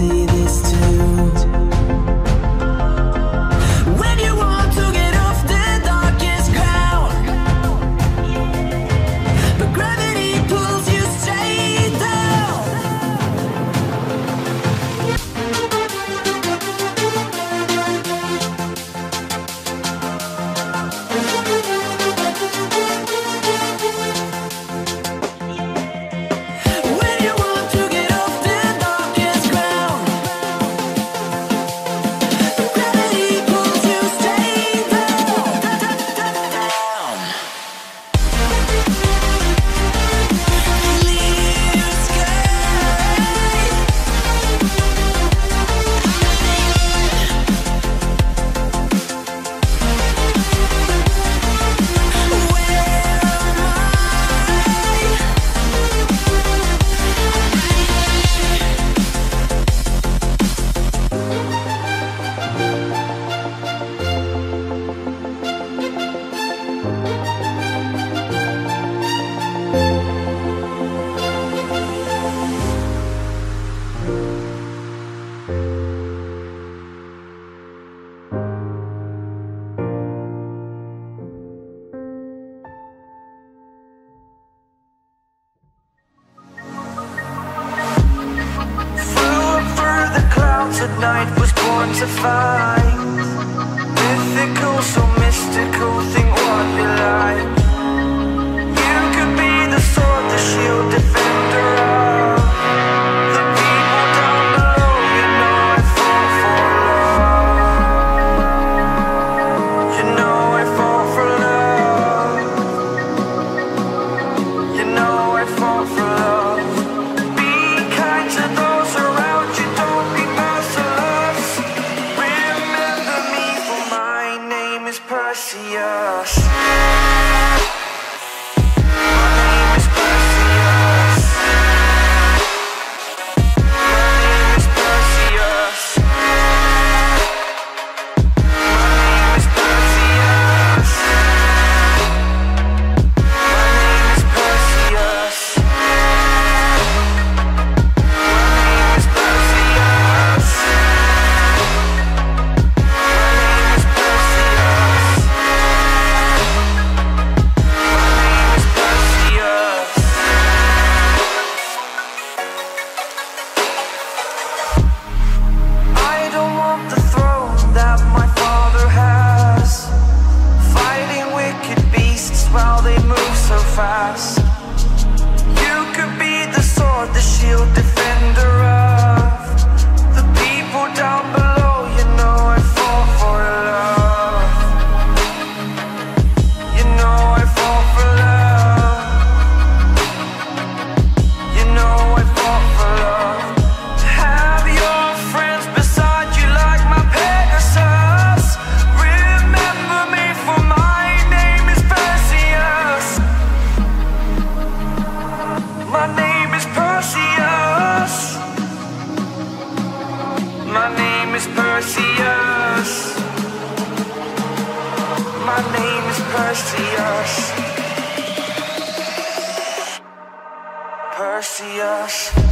see night was born to fight. Mythical, so mystical furious Perseus. Perseus.